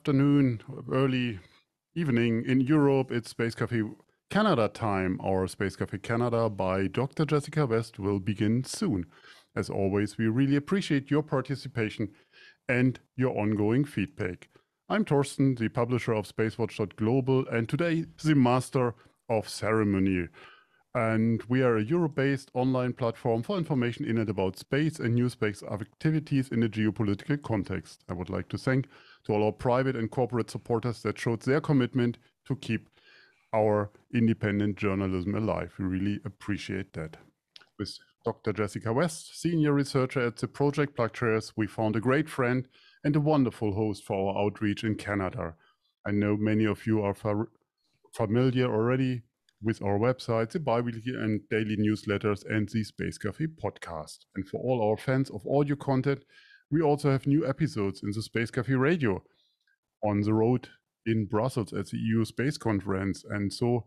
Afternoon, early evening in Europe. It's Space Cafe Canada time. Our Space Cafe Canada by Dr. Jessica West will begin soon. As always, we really appreciate your participation and your ongoing feedback. I'm Torsten, the publisher of SpaceWatch.global, and today the master of ceremony. And we are a Europe based online platform for information in and about space and new space activities in a geopolitical context. I would like to thank to all our private and corporate supporters that showed their commitment to keep our independent journalism alive. We really appreciate that. With Dr. Jessica West, senior researcher at the Project Ploughshares, we found a great friend and a wonderful host for our outreach in Canada. I know many of you are familiar already with our website, the bi-weekly and daily newsletters, and the Space Cafe podcast. And for all our fans of audio content, we also have new episodes in the Space Cafe radio on the road in Brussels at the EU Space Conference. And so,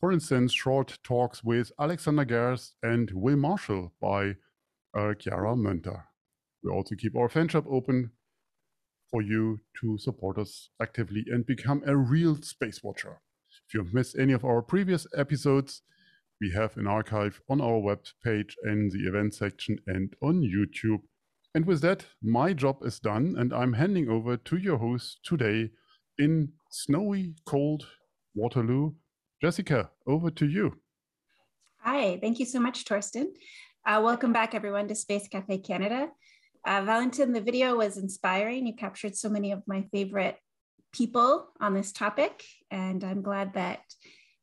for instance, short talks with Alexander Gerst and Will Marshall by uh, Chiara. We also keep our fan shop open for you to support us actively and become a real space watcher. If you've missed any of our previous episodes, we have an archive on our web page in the event section and on YouTube. And with that, my job is done, and I'm handing over to your host today in snowy, cold Waterloo. Jessica, over to you. Hi, thank you so much, Torsten. Uh, welcome back, everyone, to Space Cafe Canada. Uh, Valentin, the video was inspiring. You captured so many of my favorite people on this topic, and I'm glad that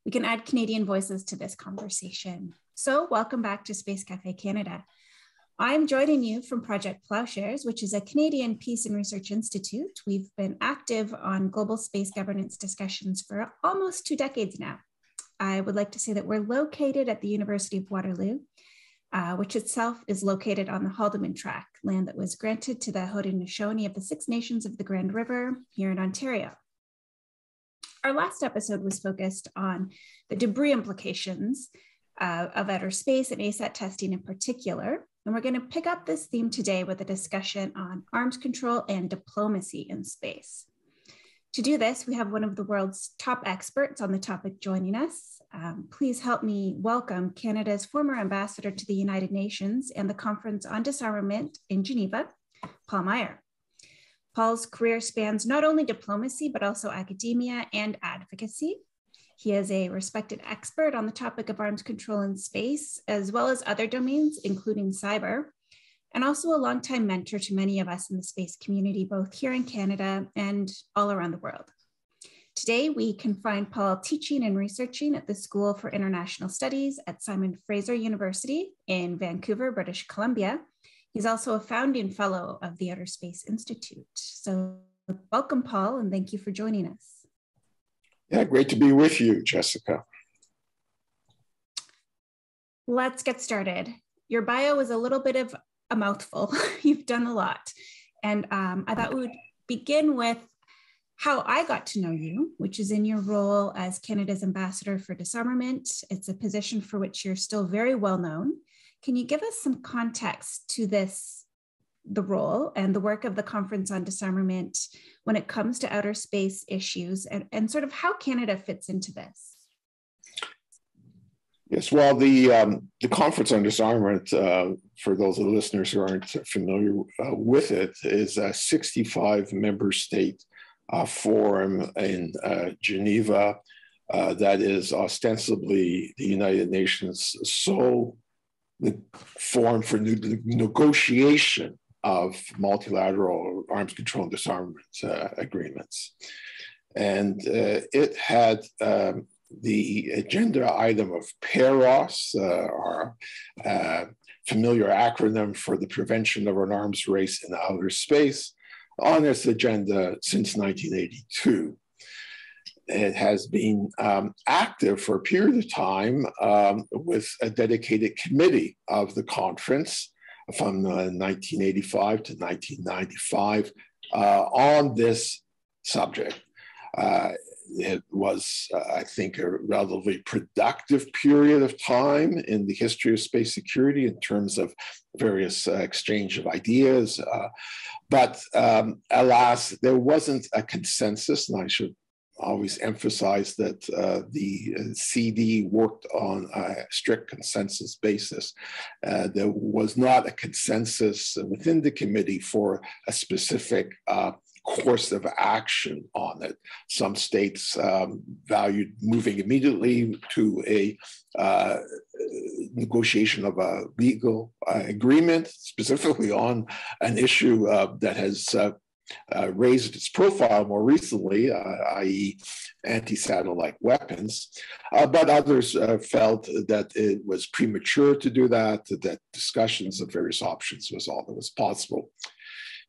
we can add Canadian voices to this conversation. So, welcome back to Space Cafe Canada. I'm joining you from Project Ploughshares, which is a Canadian Peace and Research Institute. We've been active on global space governance discussions for almost two decades now. I would like to say that we're located at the University of Waterloo, uh, which itself is located on the Haldimand Tract, land that was granted to the Haudenosaunee of the Six Nations of the Grand River here in Ontario. Our last episode was focused on the debris implications uh, of outer space and ASAT testing in particular. And we're going to pick up this theme today with a discussion on arms control and diplomacy in space. To do this, we have one of the world's top experts on the topic joining us. Um, please help me welcome Canada's former ambassador to the United Nations and the Conference on Disarmament in Geneva, Paul Meyer. Paul's career spans not only diplomacy, but also academia and advocacy. He is a respected expert on the topic of arms control in space, as well as other domains, including cyber, and also a longtime mentor to many of us in the space community, both here in Canada and all around the world. Today, we can find Paul teaching and researching at the School for International Studies at Simon Fraser University in Vancouver, British Columbia. He's also a founding fellow of the Outer Space Institute. So, welcome, Paul, and thank you for joining us. Yeah, great to be with you, Jessica. Let's get started. Your bio is a little bit of a mouthful. You've done a lot. And um, I thought we would begin with how I got to know you, which is in your role as Canada's ambassador for disarmament. It's a position for which you're still very well known. Can you give us some context to this, the role and the work of the Conference on Disarmament when it comes to outer space issues and, and sort of how Canada fits into this? Yes, well, the um, the conference on disarmament, uh, for those of the listeners who aren't familiar uh, with it, is a 65 member state uh, forum in uh, Geneva uh, that is ostensibly the United Nations' sole forum for negotiation of multilateral arms control and disarmament uh, agreements. And it had um, the agenda item of PAROS, uh, our uh, familiar acronym for the prevention of an arms race in outer space, on its agenda since 1982. It has been um, active for a period of time um, with a dedicated committee of the conference from uh, 1985 to 1995 uh, on this subject. Uh, it was, uh, I think, a relatively productive period of time in the history of space security in terms of various exchange of ideas. But um, alas, there wasn't a consensus, and I should always emphasize that uh, the uh, CD worked on a strict consensus basis. Uh, there was not a consensus within the committee for a specific uh, course of action on it. Some states um, valued moving immediately to a uh, negotiation of a legal uh, agreement, specifically on an issue uh, that has uh, raised its profile more recently, uh, i.e., anti satellite weapons. Uh, but others uh, felt that it was premature to do that, that discussions of various options was all that was possible.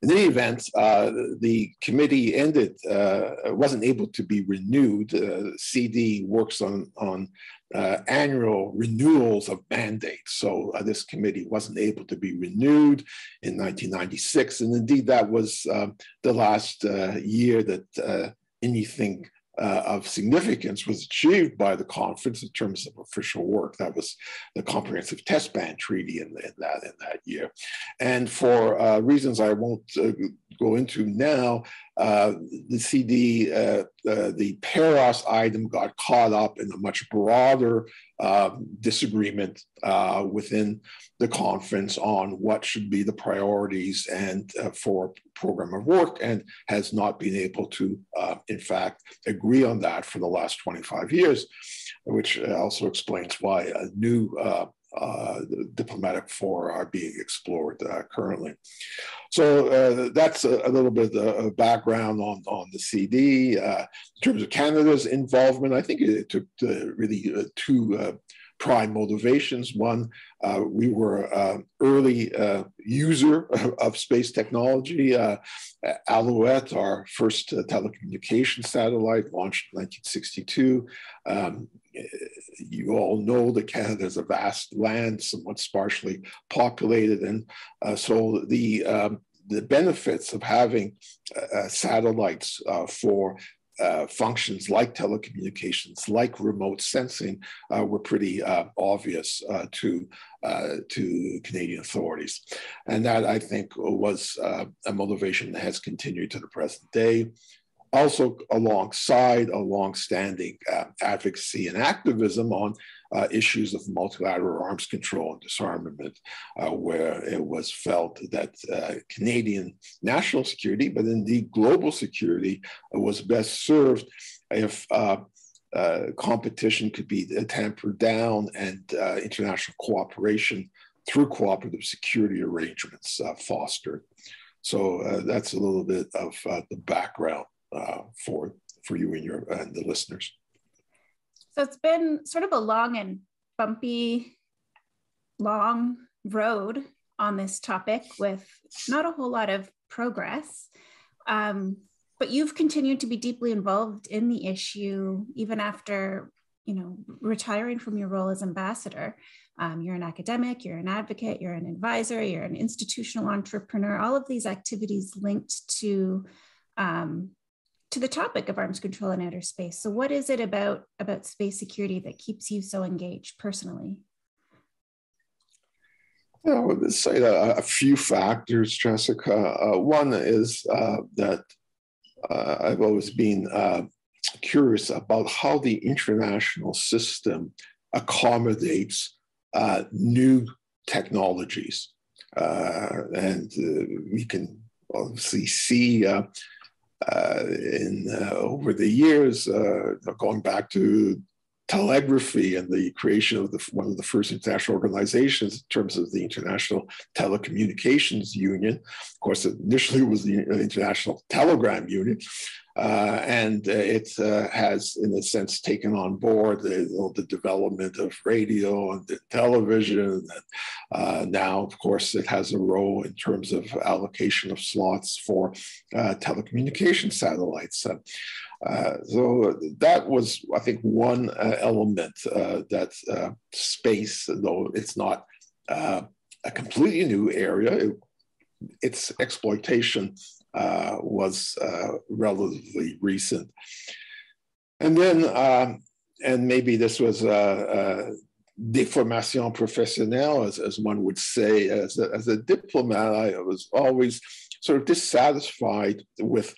In any event, uh, the committee ended, uh, wasn't able to be renewed. Uh, CD works on, on uh, annual renewals of mandates. So uh, this committee wasn't able to be renewed in 1996. And indeed, that was um, the last uh, year that anything uh, of significance was achieved by the conference in terms of official work. That was the Comprehensive Test Ban Treaty in, in that in that year, and for uh, reasons I won't uh, go into now, uh, the CD, uh, uh, the PAROS item got caught up in a much broader um, disagreement uh, within the conference on what should be the priorities and uh, for program of work and has not been able to, uh, in fact, agree on that for the last 25 years, which also explains why a new uh, diplomatic fora are being explored uh, currently. So uh, that's a, a, little bit of background on, on the CD. Uh, in terms of Canada's involvement, I think it took really uh, two uh, prime motivations. One, we were an early user of, of, space technology. Alouette, our first telecommunication satellite, launched in 1962. Um, you all know that Canada is a vast land, somewhat sparsely populated, and uh, so the um, the benefits of having uh, uh satellites uh, for uh, functions like telecommunications, like remote sensing, uh, were pretty uh, obvious to to Canadian authorities, and that I think was a motivation that has continued to the present day also alongside a long-standing uh, advocacy and activism on uh, issues of multilateral arms control and disarmament, uh, where it was felt that uh, Canadian national security, but indeed global security, was best served if uh, uh, competition could be tampered down and international cooperation through cooperative security arrangements fostered. So that's a little bit of the background uh, for for you and your and the listeners. So it's been sort of a long and bumpy, long road on this topic with not a whole lot of progress. Um, but you've continued to be deeply involved in the issue even after you know retiring from your role as ambassador um, you're an academic you're an advocate you're an advisor you're an institutional entrepreneur all of these activities linked to um, to the topic of arms control in outer space. So what is it about, about space security that keeps you so engaged personally? Yeah, I would say a, a few factors, Jessica. Uh, one is uh, that uh, I've always been uh, curious about how the international system accommodates uh, new technologies. Uh, and we can obviously see in uh, over the years, uh, going back to telegraphy and the creation of the, one of the first international organizations in terms of the International Telecommunications Union. Of course, initially it was the International Telegraph Union, uh, and uh, it uh, has, in a sense, taken on board the, the development of radio and television. And uh, now, of course, it has a role in terms of allocation of slots for uh, telecommunication satellites. Uh, so that was, I think, one element that space, though it's not a completely new area, it, its exploitation uh, was uh, relatively recent. And then, um, and maybe this was uh, uh deformation professionnelle, as, as one would say. As a, as a diplomat, I was always sort of dissatisfied with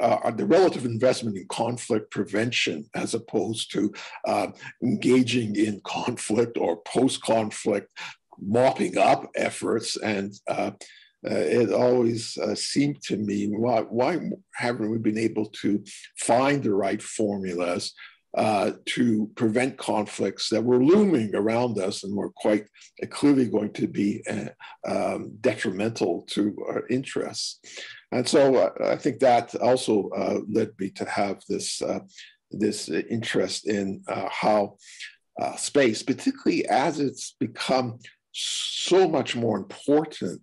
uh, the relative investment in conflict prevention as opposed to uh, engaging in conflict or post conflict mopping up efforts. And uh, uh it always uh, seemed to me why, why haven't we been able to find the right formulas uh, to prevent conflicts that were looming around us and were quite clearly going to be uh, um, detrimental to our interests. And so uh, I think that also uh, led me to have this, uh, this interest in how space, particularly as it's become so much more important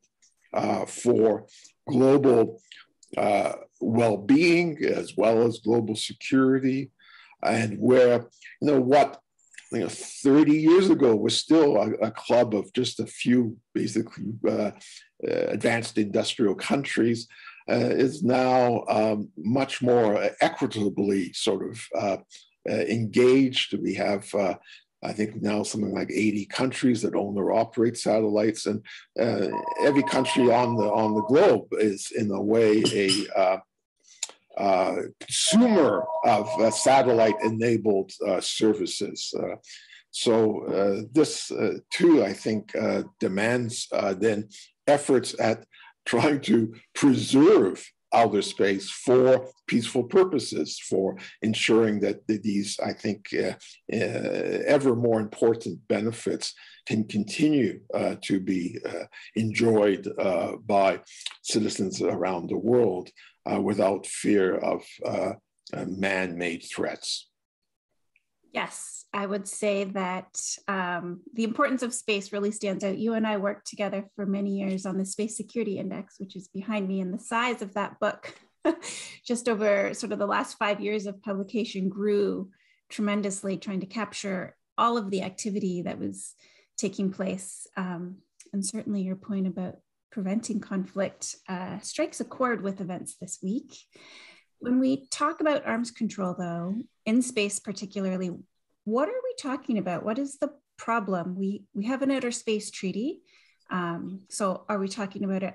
for global well-being as well as global security, and where you know what you know 30 years ago was still a, a club of just a few basically uh, uh, advanced industrial countries uh, is now um, much more equitably sort of uh, uh, engaged. We have uh, I think now something like 80 countries that own or operate satellites, and every country on the on the globe is in a way a uh, consumer of uh, satellite-enabled uh, services. so this too, I think, demands then efforts at trying to preserve outer space for peaceful purposes, for ensuring that these, I think, uh, uh, ever more important benefits can continue uh, to be enjoyed by citizens around the world uh, without fear of uh, uh, man-made threats. Yes, I would say that um, the importance of space really stands out. You and I worked together for many years on the Space Security Index, which is behind me, and the size of that book, just over sort of the last five years of publication, grew tremendously, trying to capture all of the activity that was taking place. Um, and certainly your point about preventing conflict uh, strikes a chord with events this week. When we talk about arms control, though, in space particularly, what are we talking about? What is the problem? We, we have an outer space treaty. Um, so are we talking about a,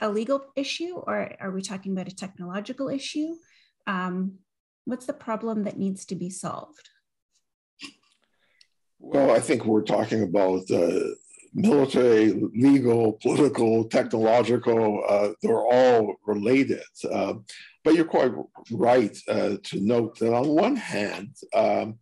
a, legal issue or are we talking about a technological issue? Um, what's the problem that needs to be solved? Well, I think we're talking about uh, military, legal, political, technological, uh, they're all related. Uh, but you're quite right uh, to note that on one hand, um,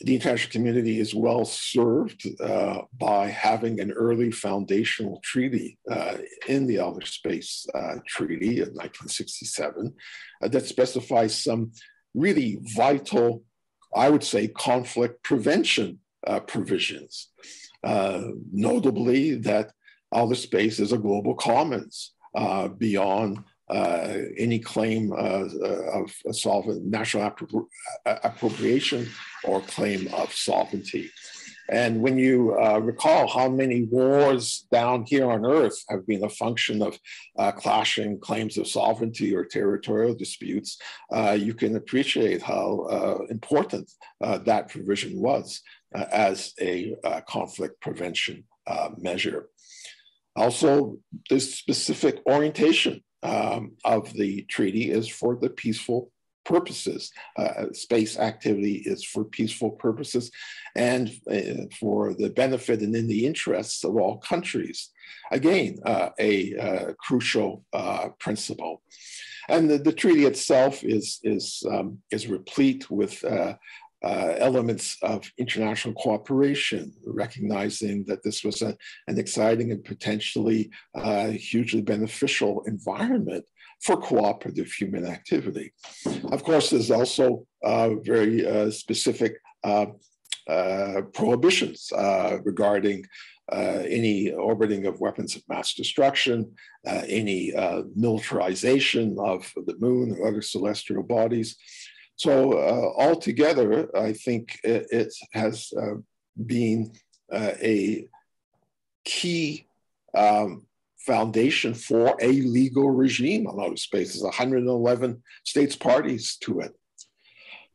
the international community is well served uh, by having an early foundational treaty uh, in the Outer Space uh, Treaty of 1967 that specifies some really vital, I would say, conflict prevention provisions. Uh, notably that outer space is a global commons uh, beyond uh, any claim uh, uh, of sovereign national appro appropriation or claim of sovereignty. And when you uh, recall how many wars down here on Earth have been a function of uh, clashing claims of sovereignty or territorial disputes, uh, you can appreciate how important that provision was. Uh, as a uh, conflict prevention uh, measure. Also, the specific orientation um, of the treaty is for the peaceful purposes. Uh, space activity is for peaceful purposes and uh, for the benefit and in the interests of all countries. Again, uh, a crucial principle. And the, the, treaty itself is, is, um, is replete with uh, elements of international cooperation, recognizing that this was a, an exciting and potentially uh, hugely beneficial environment for cooperative human activity. Of course, there's also uh, very uh, specific uh, uh, prohibitions regarding any orbiting of weapons of mass destruction, any militarization of the moon or other celestial bodies, so uh, altogether, I think it, it has uh, been uh, a key um, foundation for a legal regime on outer space. There's 111 states parties to it.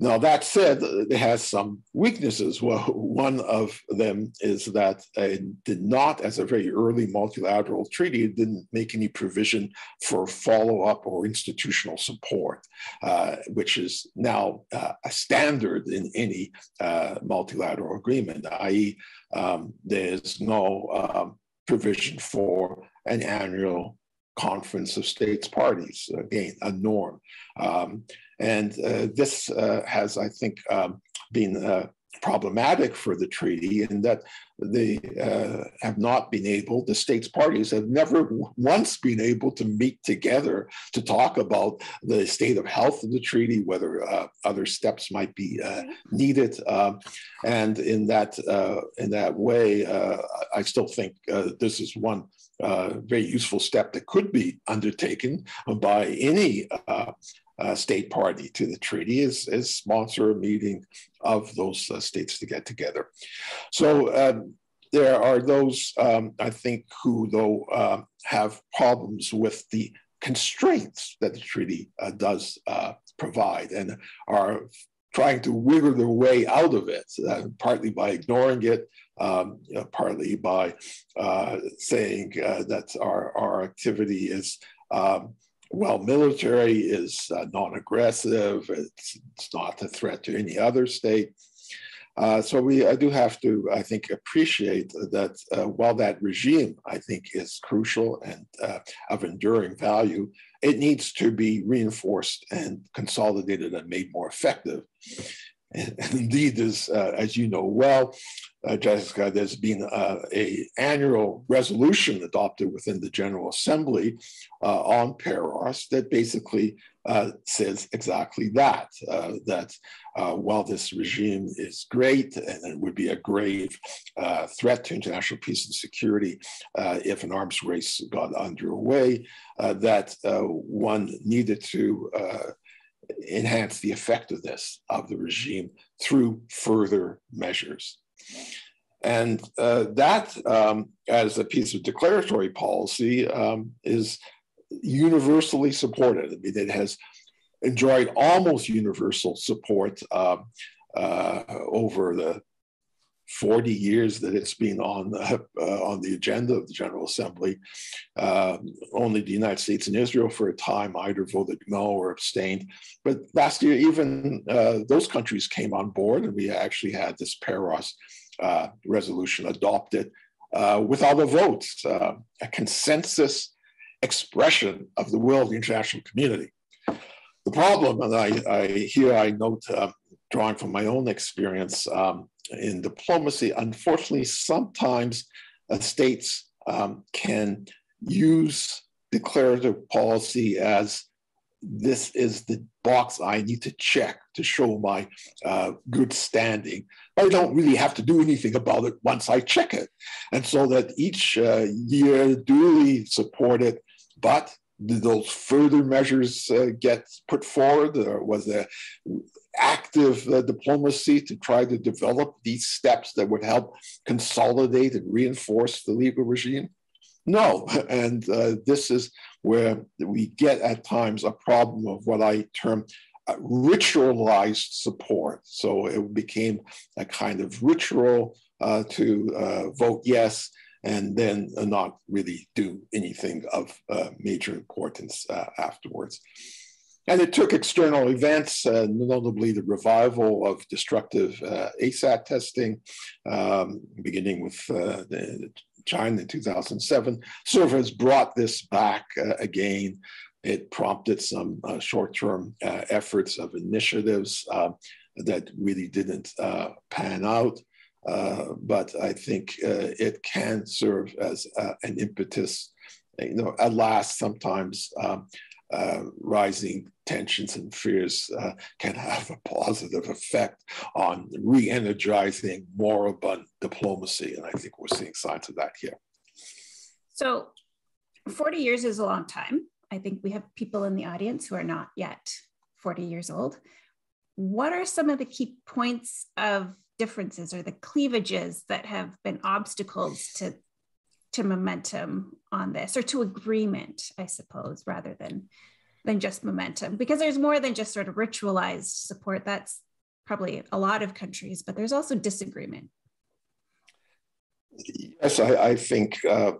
Now, that said, it has some weaknesses. Well, one of them is that it did not, as a very early multilateral treaty, it didn't make any provision for follow up or institutional support, uh, which is now uh, a standard in any uh, multilateral agreement, i.e., um, there's no um, provision for an annual conference of states parties, again, a norm. Um, and uh, this uh, has, I think, um, been uh, problematic for the treaty in that they uh, have not been able, the states parties have never once been able to meet together to talk about the state of health of the treaty, whether uh, other steps might be uh, needed. Um, and in that, in that way, I still think this is one very useful step that could be undertaken by any uh, state party to the treaty is, is sponsor a meeting of those uh, states to get together. So um, there are those, um, I think, who, though, uh, have problems with the constraints that the treaty uh, does uh, provide and are trying to wiggle their way out of it, uh, partly by ignoring it, um, you know, partly by saying that our, our activity is um, well, military is uh, non-aggressive. It's, it's, not a threat to any other state. Uh, so we I do have to, I think, appreciate that uh, while that regime, I think, is crucial and uh, of enduring value, it needs to be reinforced and consolidated and made more effective. Indeed, as, uh, as you know well, uh, Jessica, there's been uh, a annual resolution adopted within the General Assembly uh, on PAROS that basically uh, says exactly that, uh, that uh, while this regime is great and it would be a grave threat to international peace and security if an arms race got underway, that one needed to enhance the effectiveness of the regime through further measures. And uh, that, um, as a piece of declaratory policy, um, is universally supported. I mean, it has enjoyed almost universal support uh, uh, over the 40 years that it's been on the, uh, on the agenda of the General Assembly. Uh, only the United States and Israel for a time either voted no or abstained. But last year, even uh, those countries came on board, and we actually had this PAROS uh, resolution adopted uh, without a vote, uh, a consensus expression of the will of the international community. The problem, and I, I here I note, drawing from my own experience, um, in diplomacy, unfortunately, sometimes uh, states um, can use declarative policy as this is the box I need to check to show my uh, good standing. I don't really have to do anything about it once I check it. And so that each uh, year duly supported, but did those further measures uh, get put forward? Or was there active uh, diplomacy to try to develop these steps that would help consolidate and reinforce the legal regime? No, and uh, this is where we get at times a problem of what I term uh, ritualized support. So it became a kind of ritual uh, to uh, vote yes and then not really do anything of uh, major importance afterwards. And it took external events, uh, notably the revival of destructive uh, ASAT testing, um, beginning with uh, China in 2007, sort of has brought this back uh, again. It prompted some uh, short term uh, efforts of initiatives that really didn't pan out. but I think it can serve as an impetus you know, at last, sometimes um, uh, rising tensions and fears uh, can have a positive effect on re energizing moribund diplomacy. And I think we're seeing signs of that here. So, 40 years is a long time. I think we have people in the audience who are not yet 40 years old. What are some of the key points of differences or the cleavages that have been obstacles to to momentum on this or to agreement i suppose rather than than just momentum because there's more than just sort of ritualized support that's probably a lot of countries, but there's also disagreement. Yes, I, I think uh,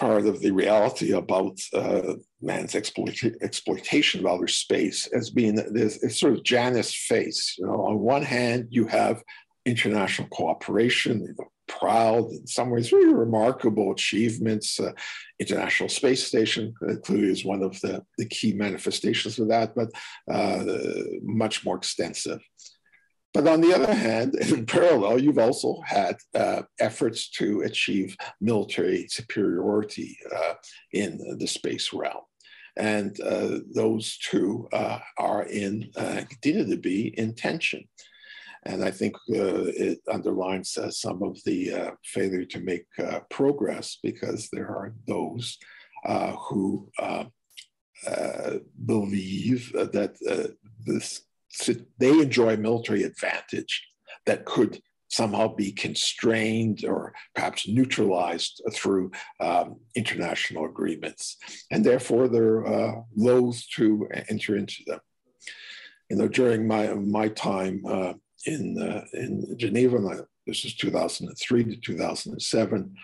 part of the reality about uh, man's exploit- exploitation of outer space as being this sort of Janus face. You know, on one hand, you have international cooperation, you know, proud, in some ways, very remarkable achievements. Uh, International Space Station uh, clearly is one of the, the key manifestations of that, but uh, much more extensive. But on the other hand, in parallel, you've also had uh, efforts to achieve military superiority uh, in the space realm. And uh, those two are in, continue to be in tension. And I think uh, it underlines some of the failure to make progress because there are those who believe that this they enjoy military advantage that could somehow be constrained or perhaps neutralized through um, international agreements. And therefore, they're uh, loath to enter into them. You know, during my, my time uh, in, uh, in Geneva, this is 2003 to 2007,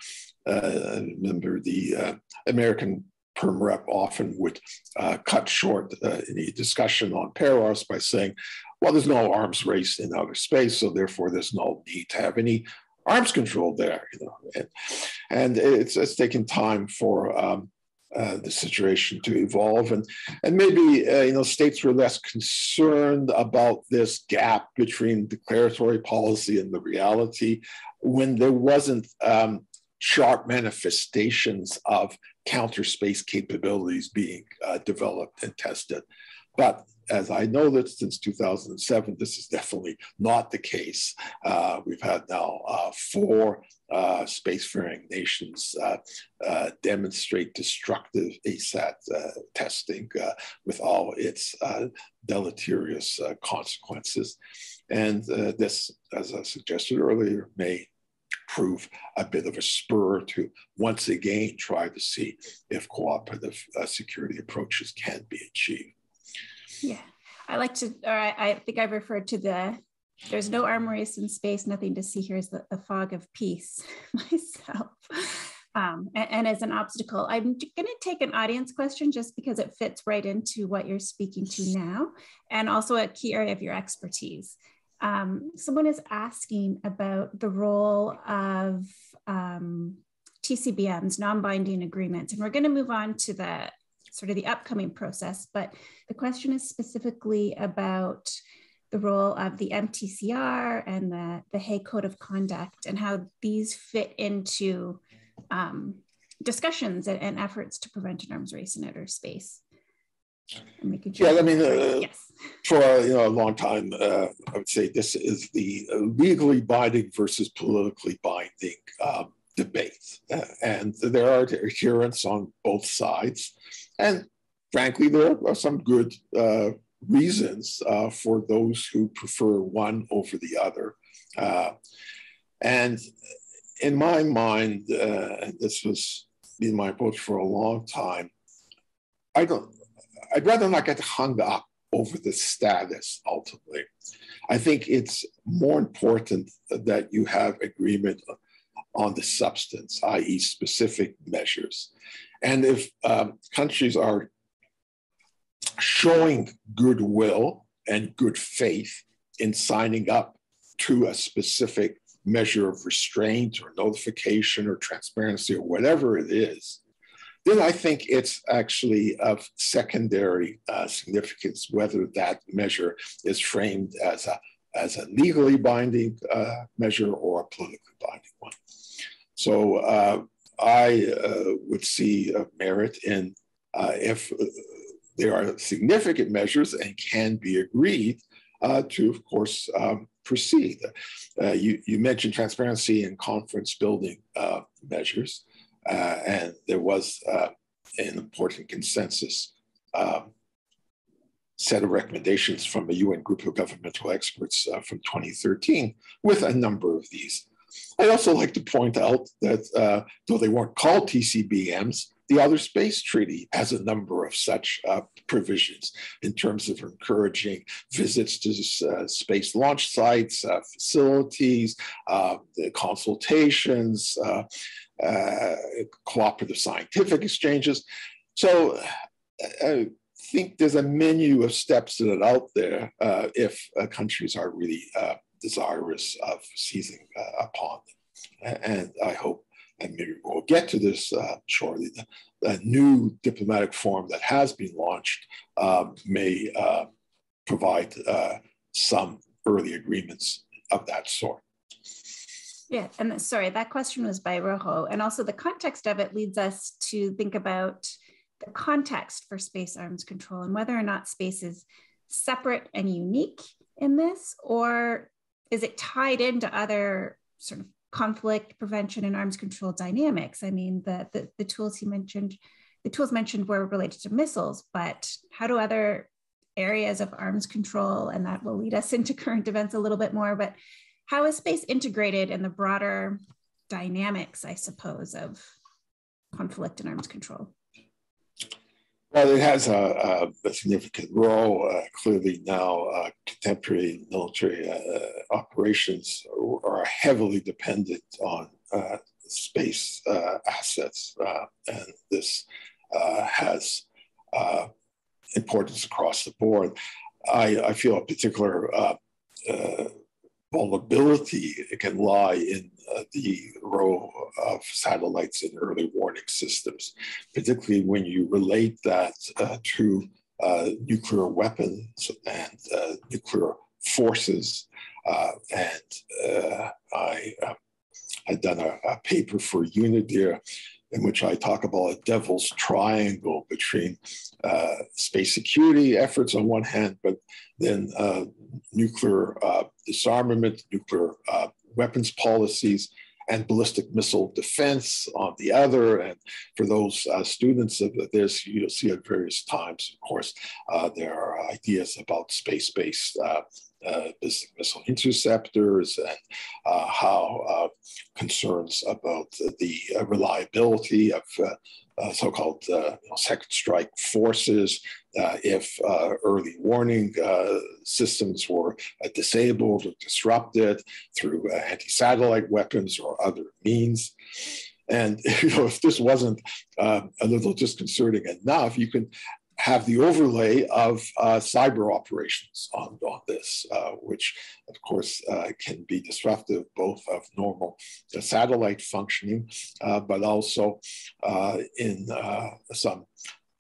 uh, I remember the uh, American perm rep often would uh, cut short any discussion on PAROS by saying, well, there's no arms race in outer space, so therefore there's no need to have any arms control there. You know, and, and it's, it's taken time for um, uh, the situation to evolve, and and maybe uh, you know states were less concerned about this gap between declaratory policy and the reality when there wasn't um, sharp manifestations of counter space capabilities being uh, developed and tested. But as I know that since 2007, this is definitely not the case. Uh, we've had now uh, four uh, spacefaring nations uh, uh, demonstrate destructive ASAT uh, testing with all its deleterious consequences. And this, as I suggested earlier, may prove a bit of a spur to once again try to see if cooperative security approaches can be achieved. Yeah, I like to, or I, I think I've referred to the there's no armories in space, nothing to see here is the, the fog of peace myself. Um, and, and, as an obstacle, I'm going to take an audience question just because it fits right into what you're speaking to now, and also a key area of your expertise um, someone is asking about the role of um, TCBMs, non-binding agreements, and we're going to move on to the sort of the upcoming process. But the question is specifically about the role of the MTCR and the, the Hague Code of Conduct and how these fit into um, discussions and, and, efforts to prevent an arms race in outer space sure. Yeah, I mean, uh, yes. for you know a long time, uh, I would say this is the legally binding versus politically binding um, debate, uh, and there are adherents on both sides, and frankly, there are some good uh, reasons uh, for those who prefer one over the other, uh, and in my mind, this was in my approach for a long time. I don't I'd rather not get hung up over the status ultimately. I think it's more important that you have agreement on the substance, i.e., specific measures. And if um, countries are showing goodwill and good faith in signing up to a specific measure of restraint or notification or transparency or whatever it is, then I think it's actually of secondary uh, significance whether that measure is framed as a, as a legally binding uh, measure or a politically binding one. So uh, I uh, would see merit in uh, if there are significant measures and can be agreed uh, to, of course, um, proceed. you, you mentioned transparency and confidence building measures. Uh, and there was uh, an important consensus um, set of recommendations from a UN group of governmental experts uh, from 2013 with a number of these. I also like to point out that uh, though they weren't called TCBMs, the Outer Space Treaty has a number of such uh, provisions in terms of encouraging visits to uh, space launch sites, uh, facilities, uh, consultations, uh, uh, cooperative scientific exchanges. So I think there's a menu of steps that are out there if countries are really desirous of seizing upon them. And I hope and maybe we'll get to this uh, shortly, the, the, new diplomatic forum that has been launched um, may uh, provide uh, some early agreements of that sort. Yeah, and sorry, that question was by Rojo. And also the context of it leads us to think about the context for space arms control and whether or not space is separate and unique in this, or is it tied into other sort of conflict prevention and arms control dynamics. I mean, the, the, the tools he mentioned, the tools mentioned were related to missiles, but how do other areas of arms control, and that will lead us into current events a little bit more, but how is space integrated in the broader dynamics, I suppose, of conflict and arms control? Well, it has a, a significant role. Uh, clearly, now uh, contemporary military uh, operations are heavily dependent on uh, space uh, assets, uh, and this has importance across the board. I, I feel a particular vulnerability can lie in uh, the role of satellites in early warning systems, particularly when you relate that uh, to uh, nuclear weapons and uh, nuclear forces. And I had done a, a, paper for Unidir in which I talk about a devil's triangle between uh, space security efforts on one hand, but then uh, nuclear uh, disarmament, nuclear weapons policies, and ballistic missile defense on the other. And for those uh, students of this, you'll see at various times, of course, uh, there are ideas about space-based uh, missile interceptors and uh, how uh, concerns about the reliability of uh, so-called uh, second strike forces uh, if early warning systems were disabled or disrupted through anti-satellite weapons or other means. And you know, if this wasn't a little disconcerting enough, you can have the overlay of uh, cyber operations on, on this, uh, which of course uh, can be disruptive both of normal uh, satellite functioning, uh, but also uh, in some,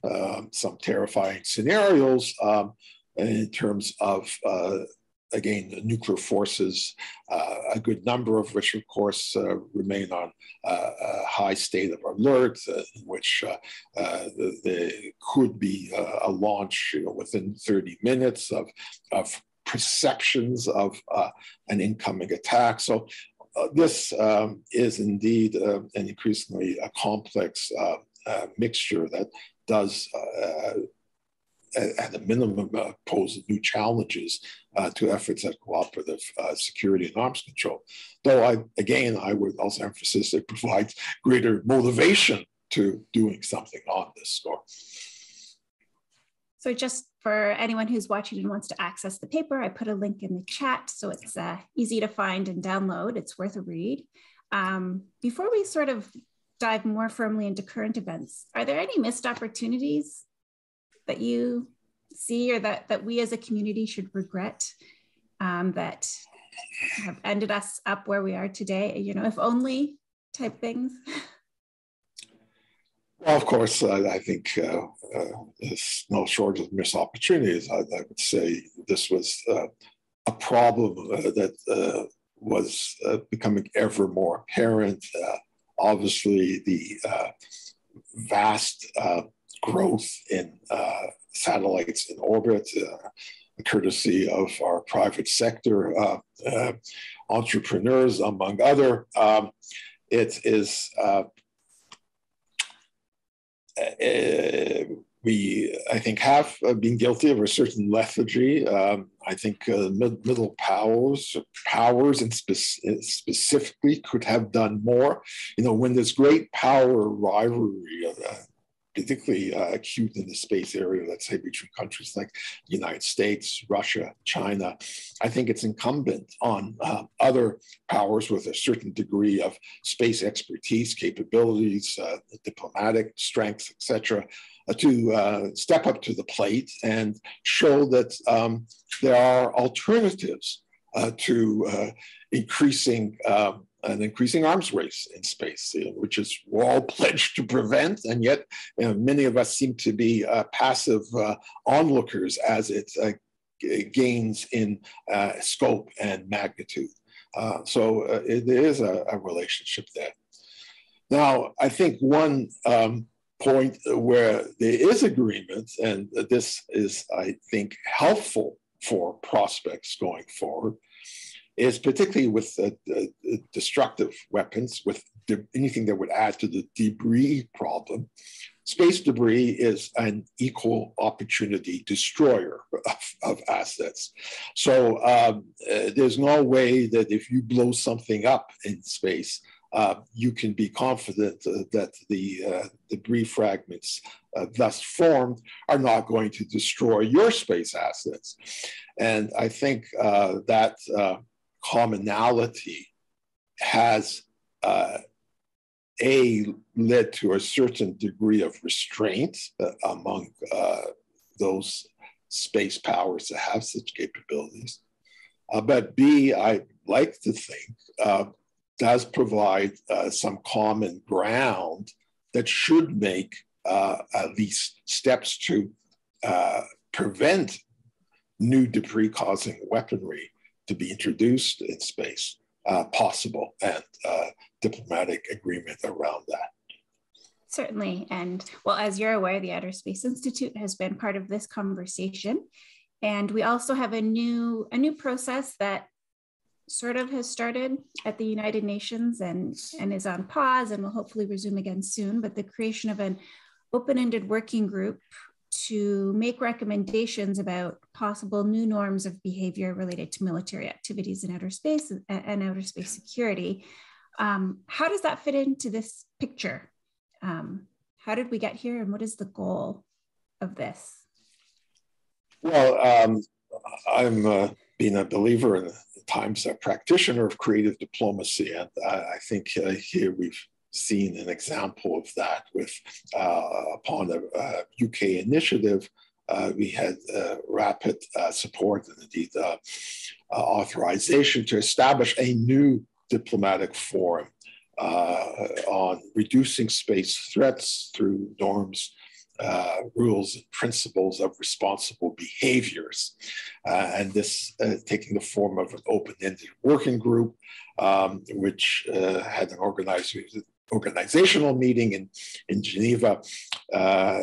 um, some terrifying scenarios um, in terms of again, the nuclear forces, uh, a good number of which, of course, uh, remain on uh, a high state of alert, uh, in which uh, uh, there could be a launch you know, within 30 minutes of, of perceptions of an incoming attack. So this um, is indeed an increasingly complex mixture that does at a minimum, uh, pose new challenges uh, to efforts at cooperative uh, security and arms control. Though, I, again, I would also emphasize it provides greater motivation to doing something on this score. So just for anyone who's watching and wants to access the paper, I put a link in the chat so it's uh, easy to find and download. It's worth a read. Um, before we sort of dive more firmly into current events, are there any missed opportunities that you see or that, that we as a community should regret um, that have ended us up where we are today? You know, if only type things? Well, of course, uh, I think uh, uh, there's no shortage of missed opportunities. I, I would say this was uh, a problem uh, that uh, was becoming ever more apparent. obviously, the vast growth in uh, satellites in orbit, uh, courtesy of our private sector uh, uh entrepreneurs, among other. Um, it is uh, uh, we, I think, have been guilty of a certain lethargy. Um, I think mid- middle powers, powers, and spe- specifically, could have done more. You know, when this great power rivalry particularly uh, acute in the space area, let's say between countries like the United States, Russia, China. I think it's incumbent on uh, other powers with a certain degree of space expertise, capabilities, uh, diplomatic strength, etc., uh, to uh, step up to the plate and show that um, there are alternatives uh, to increasing um, an increasing arms race in space, which is we're all pledged to prevent, and yet you know, many of us seem to be uh, passive uh, onlookers as it uh, gains in uh, scope and magnitude. Uh, so uh, it, there is a, a, relationship there. Now, I think one um, point where there is agreement, and this is, I think, helpful for prospects going forward, is particularly with uh, uh, destructive weapons, with anything that would add to the debris problem. Space debris is an equal opportunity destroyer of, of assets. So um, uh, there's no way that if you blow something up in space, uh, you can be confident uh, that the uh, debris fragments uh, thus formed are not going to destroy your space assets. And I think uh, that commonality has uh, a led to a certain degree of restraint uh, among uh, those space powers that have such capabilities. Uh, but B, I like to think, uh, does provide uh, some common ground that should make at least steps to prevent new debris causing weaponry to be introduced in space uh, possible and uh, diplomatic agreement around that. Certainly. And well, as you're aware, the Outer Space Institute has been part of this conversation. And we also have a new, a new process that sort of has started at the United Nations and, and is on pause and will hopefully resume again soon. But the creation of an open-ended working group to make recommendations about possible new norms of behavior related to military activities in outer space and outer space security. Um, how does that fit into this picture? Um, how did we get here and what is the goal of this? Well, um, I'm uh, being a believer in times a practitioner of creative diplomacy, and I, I think uh, here we've seen an example of that with uh, upon a, a, UK initiative. Uh, we had uh, rapid uh, support and indeed uh, uh, authorization to establish a new diplomatic forum on reducing space threats through norms uh, rules and principles of responsible behaviors. Uh, and this uh, taking the form of an open ended working group, um, which had an organized, organizational meeting in, in Geneva uh, uh,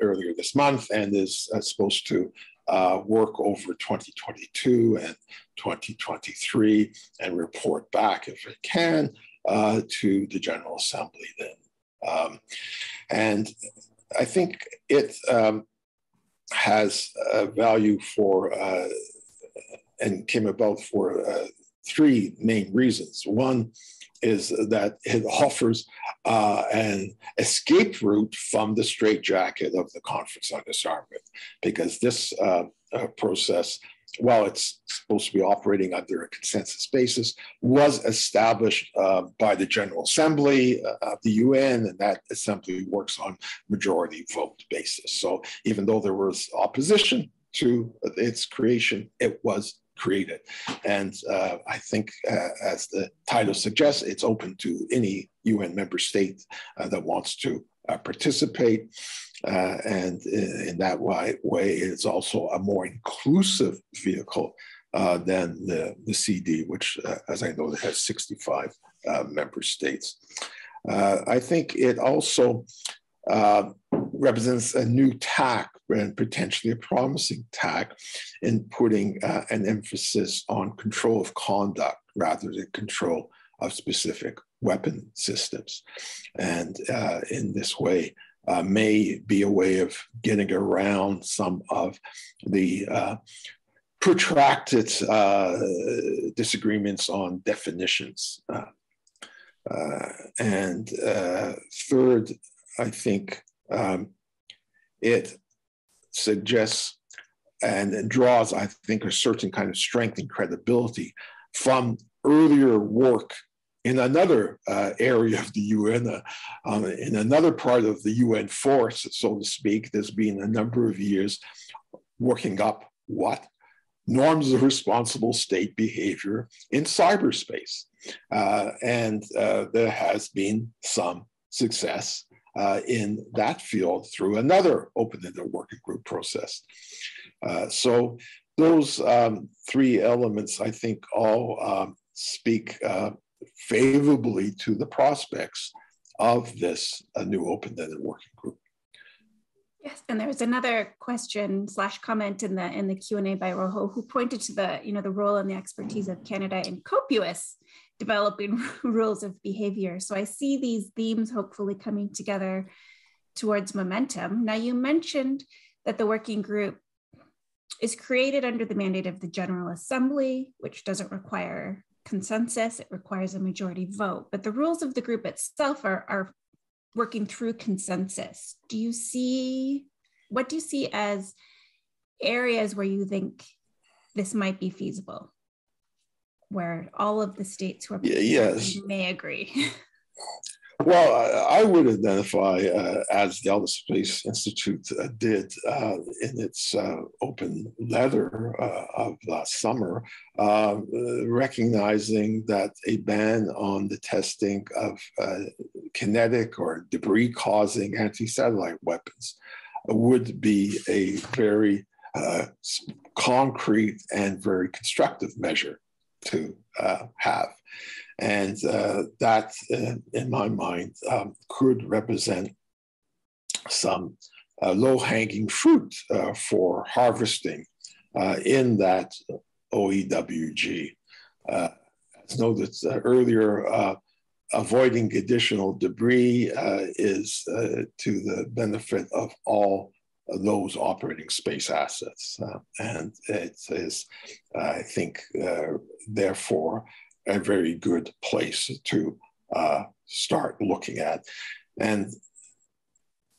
earlier this month and is uh, supposed to uh, work over 2022 and 2023 and report back if it can uh, to the General Assembly then. Um, and I think it um, has value for uh, and came about for three main reasons. One, is that it offers uh, an escape route from the straitjacket of the Conference on Disarmament, because this uh, uh, process, while it's supposed to be operating under a consensus basis, was established uh, by the General Assembly uh, of the UN, and that assembly works on majority vote basis. So even though there was opposition to its creation, it was created. And uh, I think, uh, as the title suggests, it's open to any UN member state uh, that wants to uh, participate. Uh, and in, in that way, it's also a more inclusive vehicle uh, than the, the CD, which, as I know, has 65 member states. I think it also represents a new tack and potentially a promising tack in putting uh, an emphasis on control of conduct rather than control of specific weapon systems. And uh, in this way, uh, may be a way of getting around some of the uh, protracted uh, disagreements on definitions. Uh, and third, I think um, it suggests and draws, I think, a certain kind of strength and credibility from earlier work in another uh, area of the UN, uh, um, in another part of the UN force, so to speak. There's been a number of years working up what? Norms of responsible state behavior in cyberspace. Uh, and uh, there has been some success uh, in that field through another open-ended working group process. Uh, so those um, three elements, I think, all um, speak uh, favorably to the prospects of this new open-ended working group. Yes, and there was another question slash comment in the in the Q and A by Rojo, who pointed to the you know the role and the expertise of Canada in COPUOS developing rules of behavior. So I see these themes hopefully coming together towards momentum. Now, you mentioned that the working group is created under the mandate of the General Assembly, which doesn't require consensus, it requires a majority vote. But the rules of the group itself are, are working through consensus. Do you see, what do you see as areas where you think this might be feasible? Where all of the states who are yes. may agree? well, I, would identify uh, as the Outer Space Institute uh, did uh, in its uh, open letter uh, of last summer, um, recognizing that a ban on the testing of uh, kinetic or debris causing anti satellite weapons would be a very concrete and very constructive measure to uh, have. And uh, that, uh, in my mind, um, could represent some uh, low hanging fruit uh, for harvesting in that OEWG. as noted earlier, avoiding additional debris is to the benefit of all those operating space assets. Uh, and it is, I think, uh, therefore, a very good place to uh, start looking at. And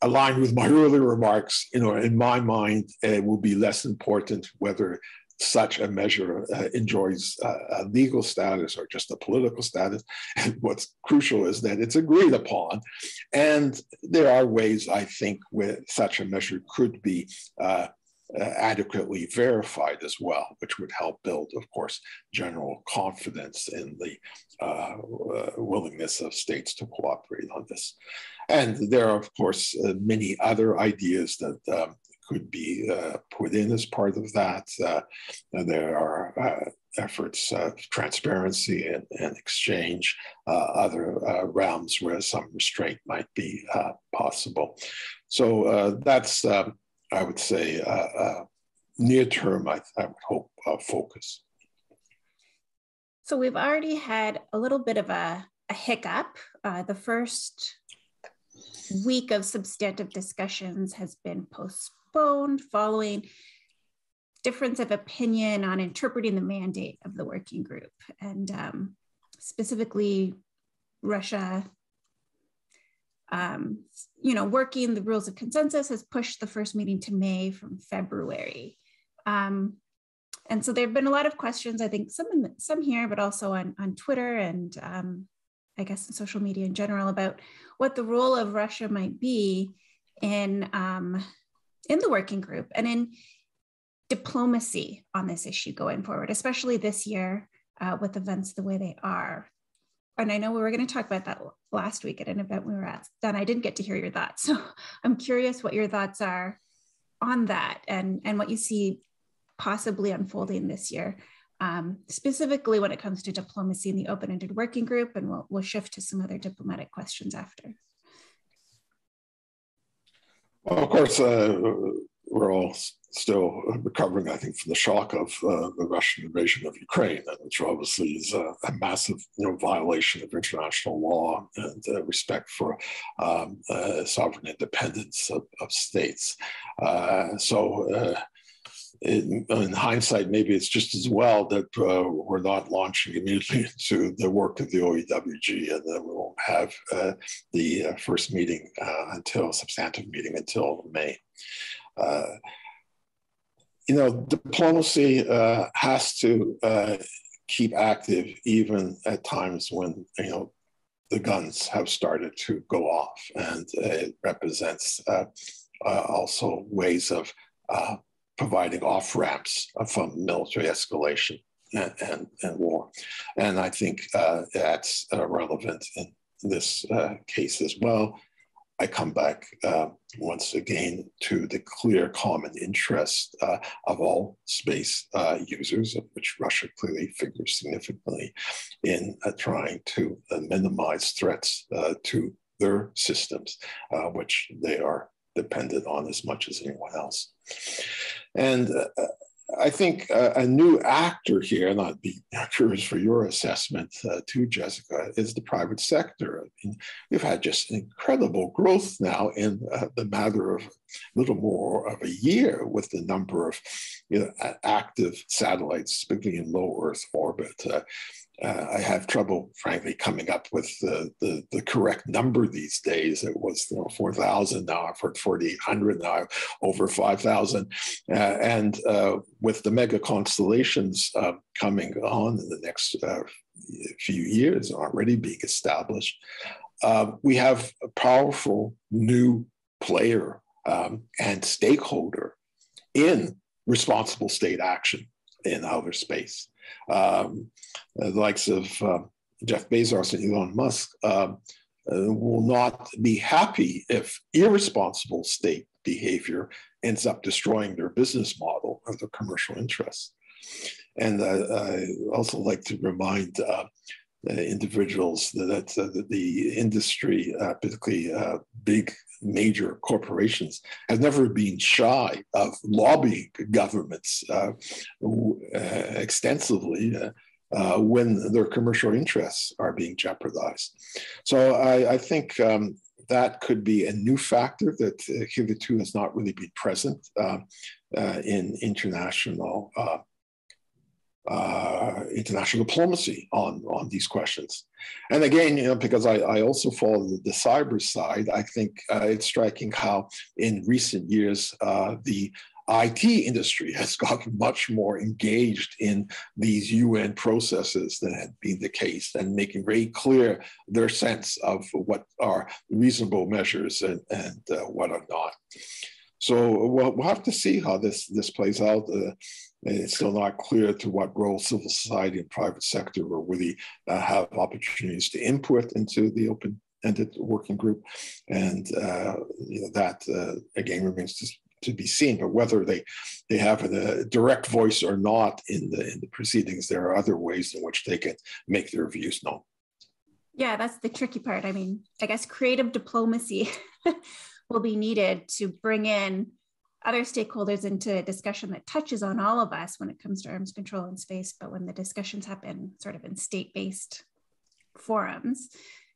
aligned with my earlier remarks, you know, in my mind, it will be less important whether such a measure uh, enjoys uh, a legal status or just a political status. And what's crucial is that it's agreed upon. And there are ways, I think, where such a measure could be uh, uh adequately verified as well, which would help build, of course, general confidence in the uh, uh, willingness of states to cooperate on this. And there are, of course, many other ideas that um, could be uh, put in as part of that. Uh, there are uh, efforts of transparency and, and exchange, uh, other uh, realms where some restraint might be uh, possible. So that's, um, I would say, near term, I, I would hope, focus. So we've already had a little bit of a, a hiccup. the first week of substantive discussions has been postponed following difference of opinion on interpreting the mandate of the working group and um, specifically Russia um, you know, working the rules of consensus has pushed the first meeting to May from February. Um, and so there have been a lot of questions, I think some, the, some here, but also on, on Twitter and um, I guess in social media in general about what the role of Russia might be in um, in the working group and in diplomacy on this issue going forward, especially this year uh, with events the way they are. And I know we were going to talk about that last week at an event we were at, and I didn't get to hear your thoughts. So I'm curious what your thoughts are on that and, and what you see possibly unfolding this year, um, specifically when it comes to diplomacy in the open ended working group. And we'll, we'll shift to some other diplomatic questions after. Well, of course, uh, we're all still recovering, I think, from the shock of uh, the Russian invasion of Ukraine, which obviously is a, a massive you know, violation of international law and uh, respect for um, uh, sovereign independence of, of states. Uh, so, in, in, hindsight, maybe it's just as well that uh, we're not launching immediately into the work of the OEWG and that we won't have uh, the uh, first meeting uh, until substantive meeting until May. Uh, you know, diplomacy uh, has to keep active even at times when, you know, the guns have started to go off and it represents also ways of providing off ramps from military escalation and, and, and, war. And I think uh, that's uh, relevant in this uh, case as well. I come back uh, once again to the clear common interest uh, of all space uh, users, of which Russia clearly figures significantly in trying to minimize threats to their systems, which they are dependent on as much as anyone else. And uh, I think uh, a new actor here, not be curious for your assessment uh, too, Jessica, is the private sector. I mean, we've had just incredible growth now in uh, the matter of a little more of a year with the number of you know, active satellites, particularly in low Earth orbit. Uh, I have trouble, frankly, coming up with the, the, the correct number these days. It was you know, 4,000 now, I've heard 4,800 now, over 5,000. Uh, and uh, with the mega constellations uh, coming on in the next uh, few years, already being established, uh, we have a powerful new player um, and stakeholder in responsible state action in outer space um, the likes of uh, Jeff Bezos and Elon Musk, uh, uh, will not be happy if irresponsible state behavior ends up destroying their business model or their commercial interests. And uh, I also like to remind uh, individuals that, uh, that, the industry, particularly big major corporations has never been shy of lobbying governments uh, uh, extensively uh, uh, when their commercial interests are being jeopardized. So I, I think um, that could be a new factor that uh, hitherto has not really been present in international uh, international diplomacy on, on these questions. And again, you know, because I, I also follow the, the cyber side, I think uh, it's striking how in recent years uh, the IT industry has gotten much more engaged in these UN processes than had been the case, and making very clear their sense of what are reasonable measures and, and uh, what are not. So we'll, we'll, have to see how this this plays out. It's still not clear to what role civil society and private sector will really uh, have opportunities to input into the open ended working group. And uh, you know, that uh, again remains to, to be seen. But whether they they have a direct voice or not in the in the proceedings, there are other ways in which they can make their views known. Yeah, that's the tricky part. I mean, I guess creative diplomacy will be needed to bring in other stakeholders into a discussion that touches on all of us when it comes to arms control in space, but when the discussions happen sort of in state-based forums.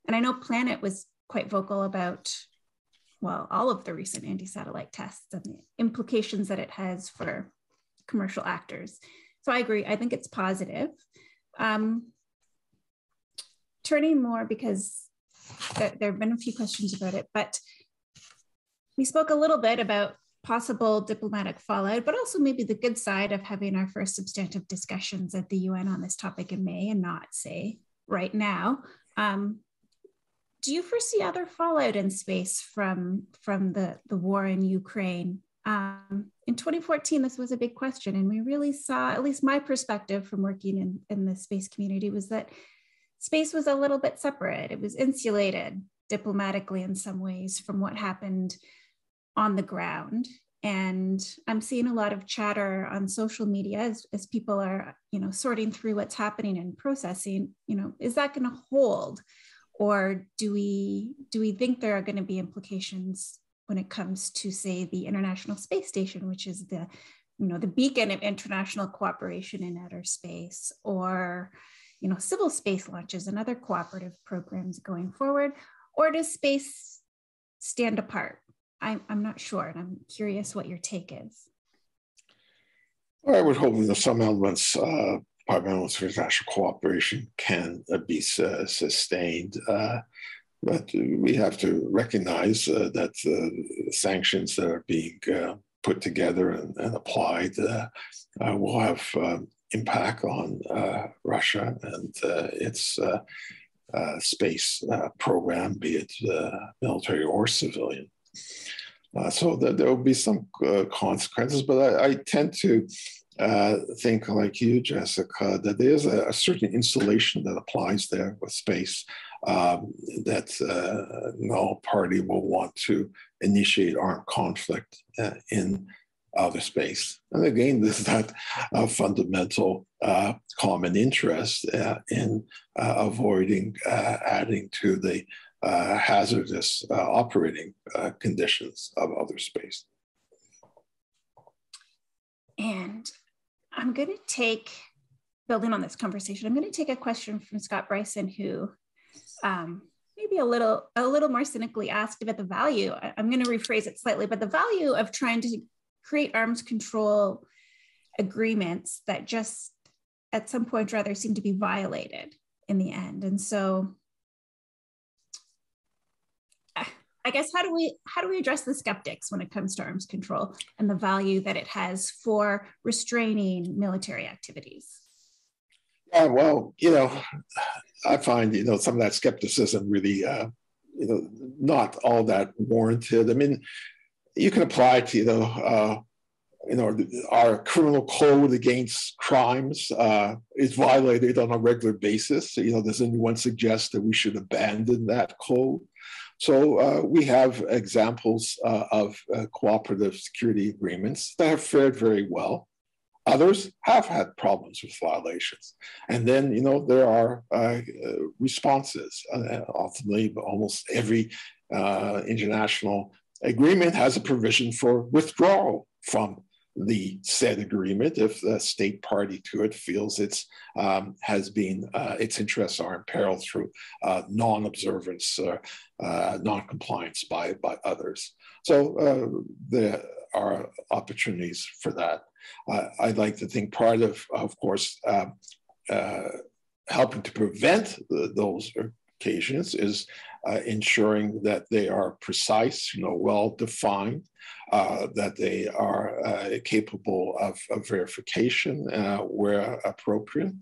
And I know Planet was quite vocal about, well, all of the recent anti-satellite tests and the implications that it has for commercial actors. So I agree, I think it's positive. Um, turning more because th there have been a few questions about it, but we spoke a little bit about possible diplomatic fallout, but also maybe the good side of having our first substantive discussions at the UN on this topic in May and not, say, right now. Um, do you foresee other fallout in space from, from the, the war in Ukraine? Um, in 2014, this was a big question, and we really saw, at least my perspective from working in, in the space community, was that space was a little bit separate. It was insulated diplomatically in some ways from what happened on the ground. And i'm seeing a lot of chatter on social media as, as people are you know sorting through what's happening and processing you know is that going to hold? Or do we do we think there are going to be implications when it comes to say the international space station which is the you know the beacon of international cooperation in outer space? Or you know civil space launches and other cooperative programs going forward? Or does space stand apart I'm, I'm not sure, and I'm curious what your take is. I would hope that some elements, uh, elements of international cooperation can uh, be uh, sustained. Uh, but we have to recognize uh, that the sanctions that are being uh, put together and, and applied will have um, impact on Russia and its space program, be it military or civilian. Uh, so there will be some uh, consequences, but I, I tend to uh, think like you, Jessica, that there's a, a, certain insulation that applies there with space um, that uh, no party will want to initiate armed conflict uh, in outer space. And again, there's that fundamental uh, common interest in avoiding adding to the uh, hazardous uh, operating uh, conditions of other space. And I'm going to take, building on this conversation, I'm going to take a question from Scott Bryson, who um, maybe a little a little more cynically asked about the value. I'm going to rephrase it slightly, but the value of trying to create arms control agreements that just at some point rather seem to be violated in the end. And so I guess how do we how do we address the skeptics when it comes to arms control and the value that it has for restraining military activities? Yeah, well, you know, I find you know some of that skepticism really, uh, you know, not all that warranted. I mean, you can apply to you know, uh, you know, our criminal code against crimes uh, is violated on a regular basis. You know, does anyone suggest that we should abandon that code? So uh, we have examples uh, of uh, cooperative security agreements that have fared very well. Others have had problems with violations. And then, you know, there are uh, responses. Uh, ultimately, almost every uh, international agreement has a provision for withdrawal from the said agreement if the state party to it feels it's um, has been uh, its interests are imperiled through uh, non-observance or uh, non-compliance by by others. So uh, there are opportunities for that. I'd like to think part of, of course, uh, helping to prevent the, those occasions is uh, ensuring that they are precise, you know, well defined, uh, that they are uh, capable of, of verification uh, where appropriate.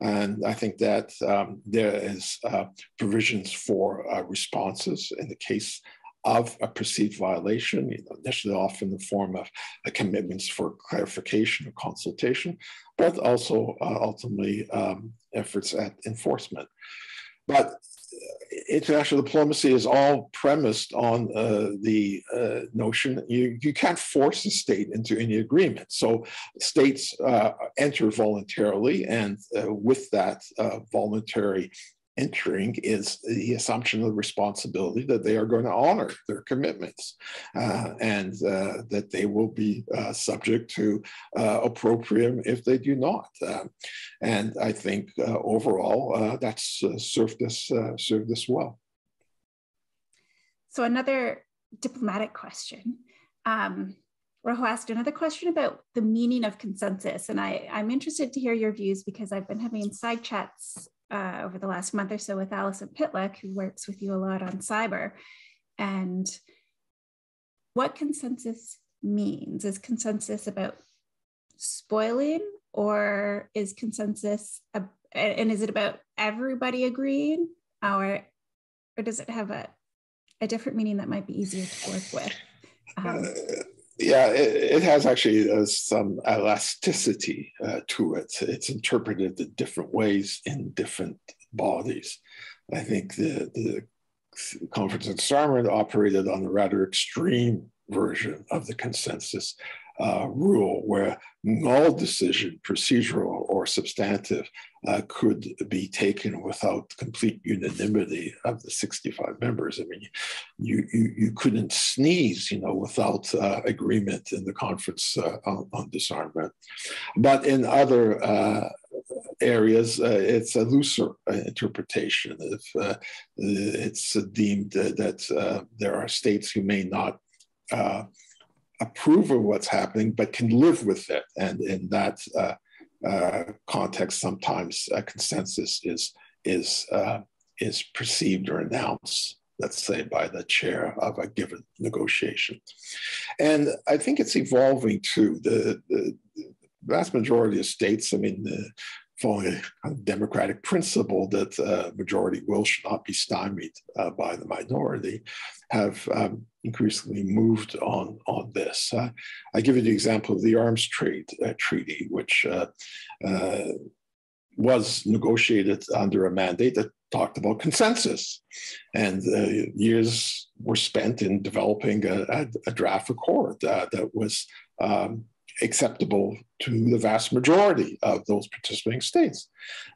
And I think that um, there is uh, provisions for uh, responses in the case of a perceived violation, you know, initially often in the form of commitments for clarification or consultation, but also ultimately um, efforts at enforcement. But international diplomacy is all premised on uh, the uh, notion you, you can't force a state into any agreement. So states uh, enter voluntarily, and uh, with that uh, voluntary entering is the assumption of responsibility that they are going to honor their commitments uh, and uh, that they will be uh, subject to uh, opprobrium if they do not. Um, and I think uh, overall uh, that's served us served us well. So another diplomatic question. Um, Rojo asked another question about the meaning of consensus. And I, I'm interested to hear your views because I've been having side chats uh, over the last month or so with Allison Pytlak, who works with you a lot on cyber. And what consensus means is consensus about spoiling, or is consensus, a, and is it about everybody agreeing, or, or does it have a, a different meaning that might be easier to work with? Um, uh, yeah, it, it, has actually uh, some elasticity uh, to it. It's interpreted in different ways in different bodies. I think the, the Conference of Disarmament operated on a rather extreme version of the consensus uh, rule where no decision, procedural or substantive, uh, could be taken without complete unanimity of the 65 members. I mean, you you, you couldn't sneeze, you know, without uh, agreement in the conference uh, on, on, disarmament. But in other uh, areas, uh, it's a looser interpretation. If it's deemed that there are states who may not approve of what's happening, but can live with it. And in that uh, uh, context, sometimes a consensus is is uh, is perceived or announced, let's say, by the chair of a given negotiation. And I think it's evolving too. The, the, vast majority of states, I mean, the, following a democratic principle that uh, majority will should not be stymied uh, by the minority, have um, increasingly moved on on this. Uh, I give you the example of the arms trade uh, treaty, which uh, uh, was negotiated under a mandate that talked about consensus, and years were spent in developing a, a, draft accord that was. Um, acceptable to the vast majority of those participating states.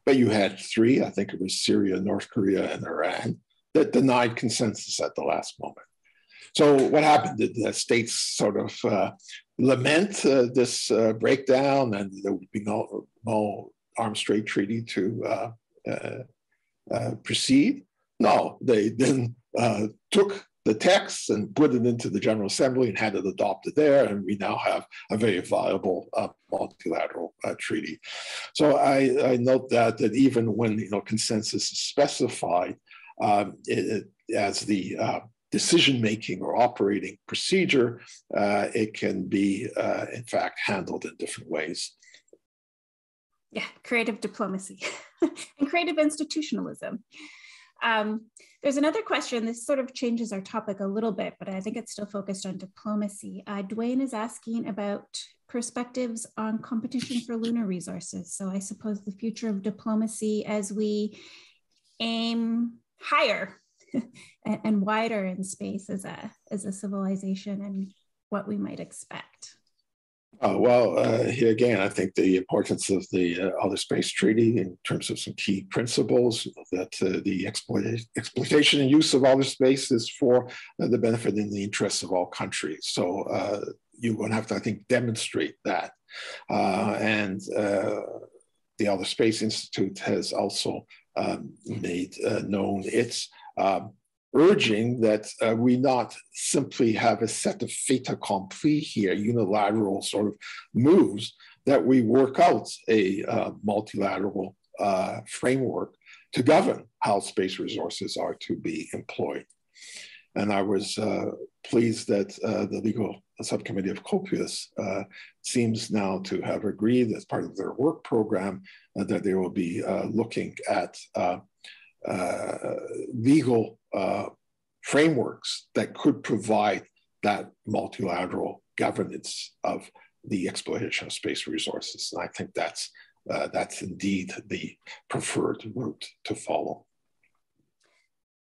But you had three, I think it was Syria, North Korea, and Iran, that denied consensus at the last moment. So what happened? Did the states sort of uh, lament uh, this uh, breakdown and there would be no, no arms trade treaty to uh, uh, uh, proceed? No, they then took the text and put it into the General Assembly and had it adopted there. And we now have a very viable uh, multilateral uh, treaty. So I, I, note that that even when you know consensus is specified um, it, it, as the uh, decision making or operating procedure, uh, it can be uh, in fact handled in different ways. Yeah, creative diplomacy and creative institutionalism. Um, there's another question. This sort of changes our topic a little bit, but I think it's still focused on diplomacy. Uh, Dwayne is asking about perspectives on competition for lunar resources. So I suppose the future of diplomacy as we aim higher and, and wider in space as a as a civilization and what we might expect. Uh, well, uh, here again, I think the importance of the uh, Outer Space Treaty in terms of some key principles that uh, the exploitation and use of outer space is for uh, the benefit and the interests of all countries. So uh, you're going to have to, I think, demonstrate that. and the Outer Space Institute has also um, made known its um, urging that uh, we not simply have a set of fait accompli here, unilateral sort of moves, that we work out a uh, multilateral uh, framework to govern how space resources are to be employed. And I was uh, pleased that uh, the legal subcommittee of COPUOS uh, seems now to have agreed as part of their work program that they will be looking at legal uh, frameworks that could provide that multilateral governance of the exploitation of space resources. And I think that's uh, that's indeed the preferred route to follow.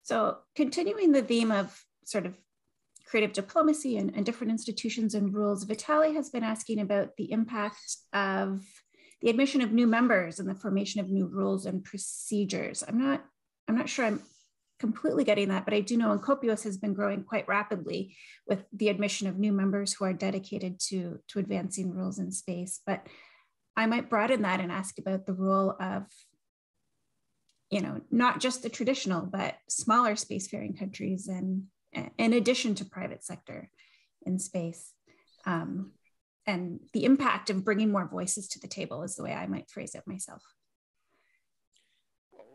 So, continuing the theme of sort of creative diplomacy and, and different institutions and rules, Vitali has been asking about the impact of the admission of new members and the formation of new rules and procedures. I'm not I'm not sure I'm completely getting that, but I do know COPUOS has been growing quite rapidly with the admission of new members who are dedicated to, to advancing rules in space. But I might broaden that and ask about the role of, you know, not just the traditional, but smaller spacefaring countries and in addition to private sector in space. Um, and the impact of bringing more voices to the table is the way I might phrase it myself.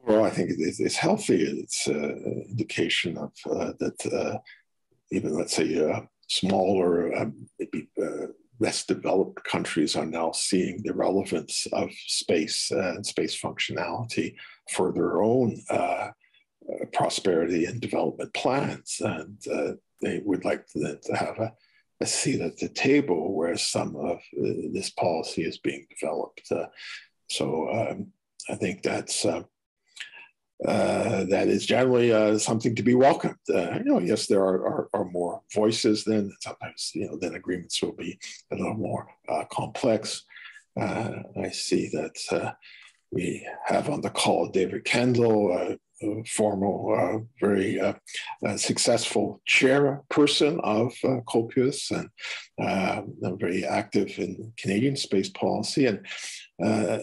Well, I think it's, it's healthy. It's an indication of uh, that uh, even, let's say, uh, smaller, um, maybe uh, less developed countries are now seeing the relevance of space and space functionality for their own uh, uh, prosperity and development plans. And they would like to, have a, a, seat at the table where some of this policy is being developed. so um, I think that's uh, that is generally uh, something to be welcomed. Uh, you know, yes, there are, are, are, more voices than sometimes, you know, then agreements will be a little more uh, complex. Uh, I see that uh, we have on the call David Kendall, formal, very successful chairperson of COPUOS, and uh, very active in Canadian space policy. And uh,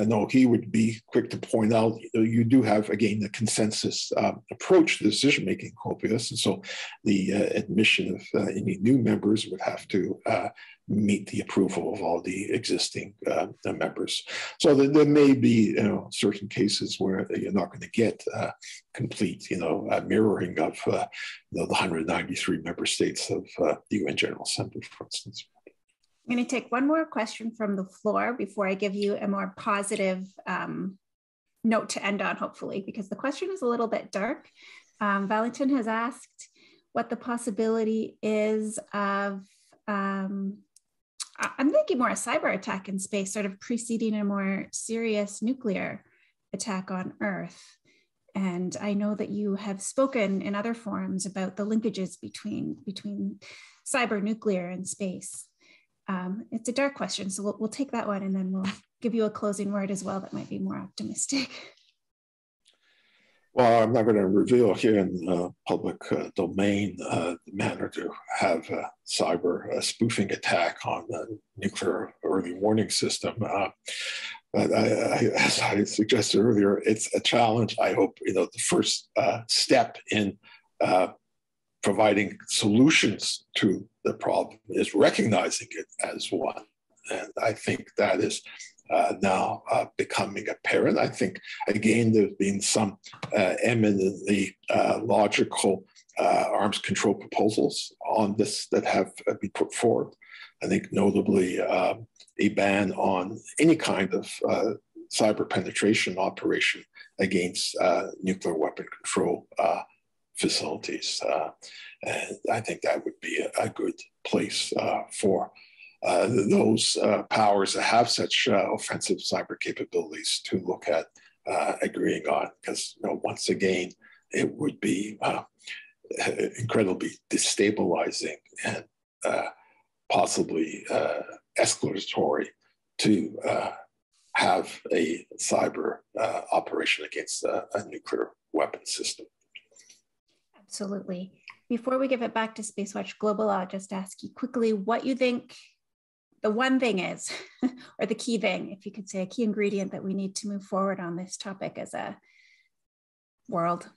I know he would be quick to point out you do have, again, a consensus uh, approach to decision making, COPUOS. And so the uh, admission of uh, any new members would have to uh, meet the approval of all the existing uh, members. So there, there, may be you know, certain cases where you're not going to get uh, complete you know, uh, mirroring of uh, you know, the 193 member states of uh, the UN General Assembly, for instance. I'm going to take one more question from the floor before I give you a more positive um, note to end on, hopefully, because the question is a little bit dark. Um, Valentin has asked what the possibility is of um, I'm thinking more a cyber attack in space, sort of preceding a more serious nuclear attack on Earth. And I know that you have spoken in other forums about the linkages between, between cyber, nuclear, and space. Um, it's a dark question, so we'll, we'll take that one and then we'll give you a closing word as well that might be more optimistic. Well, I'm not going to reveal here in uh, public uh, domain uh, the manner to have a cyber spoofing attack on the nuclear early warning system. Uh, but I, I, as I suggested earlier, it's a challenge. I hope you know the first uh, step in uh, providing solutions to the problem is recognizing it as one, and I think that is uh, now uh, becoming apparent. I think, again, there's been some uh, eminently uh, logical uh, arms control proposals on this that have uh, been put forward. I think, notably, um, a ban on any kind of cyber penetration operation against nuclear weapon control facilities. and I think that would be a, a good place for uh, those uh, powers that have such uh, offensive cyber capabilities to look at uh, agreeing on, because you know, once again, it would be uh, incredibly destabilizing and possibly escalatory to have a cyber operation against a, a nuclear weapon system. Absolutely. Before we give it back to Spacewatch Global, I'll just ask you quickly what you think the one thing is, or the key thing, if you could say a key ingredient that we need to move forward on this topic as a world?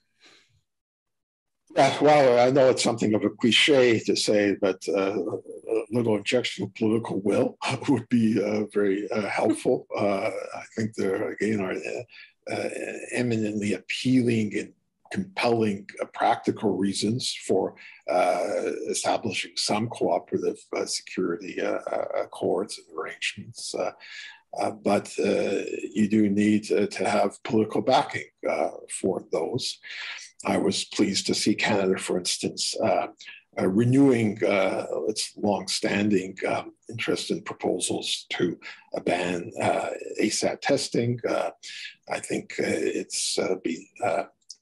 Yeah, well, I know it's something of a cliche to say, but uh, a little injection of political will would be uh, very uh, helpful. Uh, I think there, again, are uh, uh, eminently appealing and compelling uh, practical reasons for uh, establishing some cooperative uh, security uh, uh, accords and arrangements. Uh, but you do need to have political backing for those. I was pleased to see Canada, for instance, uh, renewing uh, its long-standing um, interest in proposals to uh, ban ASAT testing. I think it's be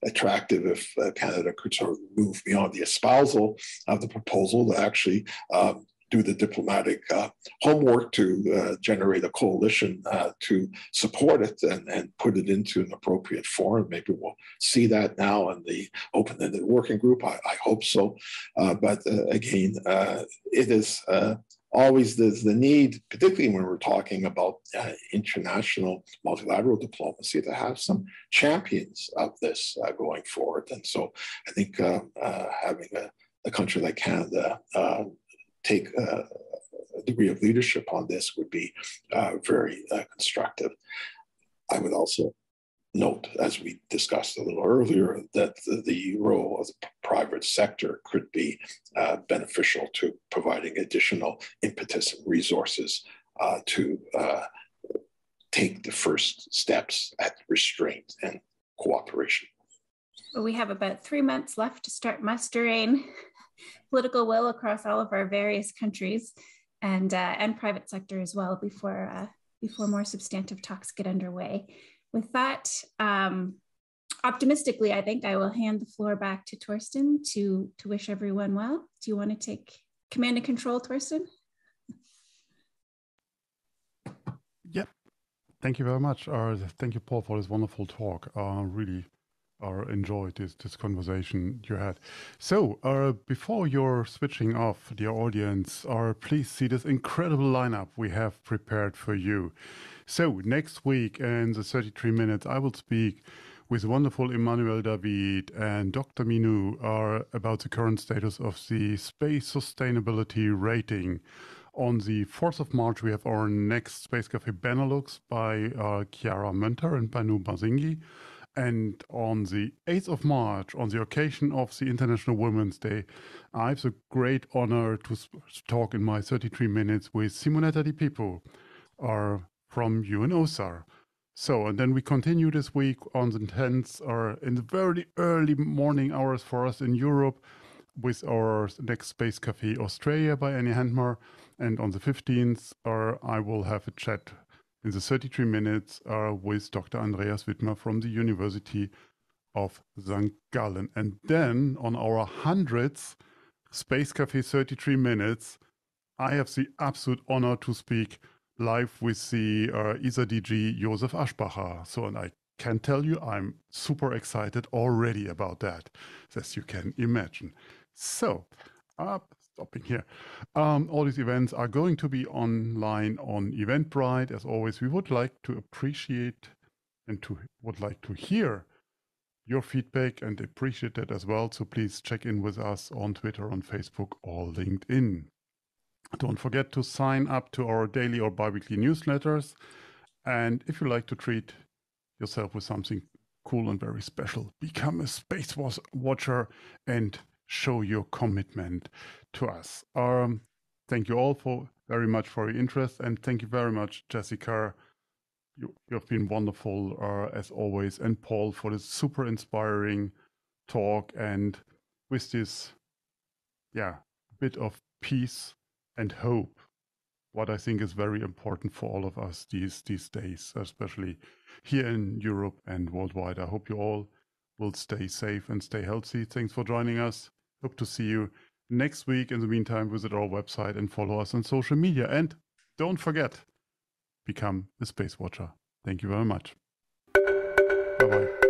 attractive if uh, Canada could sort of move beyond the espousal of the proposal to actually um, do the diplomatic uh, homework to uh, generate a coalition uh, to support it and, and put it into an appropriate forum. Maybe we'll see that now in the open-ended working group. I, I hope so. Uh, but uh, again, it is always there's the need, particularly when we're talking about uh, international multilateral diplomacy, to have some champions of this uh, going forward. And so I think uh, uh having a, a, country like Canada um, take a degree of leadership on this would be uh, very uh, constructive. I would also note, as we discussed a little earlier, that the, the role of the private sector could be uh, beneficial to providing additional impetus and resources uh, to uh, take the first steps at restraint and cooperation. Well, we have about three months left to start mustering political will across all of our various countries and, uh, and private sector as well before, uh, before more substantive talks get underway with that, um, optimistically, I think I will hand the floor back to Torsten to, to wish everyone well. Do you want to take command and control, Torsten? Yep. Thank you very much. Uh, thank you, Paul, for this wonderful talk. Uh, really uh, enjoyed this, this conversation you had. So, uh, before you're switching off, dear audience, uh, please see this incredible lineup we have prepared for you. So, next week in the 33 minutes, I will speak with wonderful Emmanuelle David and Dr. Minou are about the current status of the space sustainability rating. On the 4th of March, we have our next Space Cafe Benelux by uh, Chiara Münter and Banu Bazingi. And on the 8th of March, on the occasion of the International Women's Day, I have the great honor to talk in my 33 minutes with Simonetta Di Pippo uh, from UNOSAR. So, and then we continue this week on the 10th or in the very early morning hours for us in Europe with our next Space Cafe Australia by Annie Handmer. And on the 15th, uh, I will have a chat in the 33 minutes uh, with Dr. Andreas Widmer from the University of St. Gallen. And then on our 100th Space Cafe 33 minutes, I have the absolute honor to speak live with the uh, ESA DG Josef Aschbacher. So, and I can tell you, I'm super excited already about that, as you can imagine. So, uh, stopping here. Um, all these events are going to be online on Eventbrite. As always, we would like to appreciate and to would like to hear your feedback and appreciate that as well. So please check in with us on Twitter, on Facebook, or LinkedIn. Don't forget to sign up to our daily or biweekly newsletters. And if you like to treat yourself with something cool and very special, become a Space Wars Watcher and show your commitment to us. Um, thank you all for very much for your interest, and thank you very much, Jessica. You, have been wonderful uh, as always, and Paul for this super inspiring talk and with this, yeah, bit of peace and hope. What I think is very important for all of us these these days, especially here in Europe and worldwide. I hope you all will stay safe and stay healthy. Thanks for joining us. Hope to see you next week. In the meantime, visit our website and follow us on social media. And don't forget, become a space watcher. Thank you very much. Bye bye.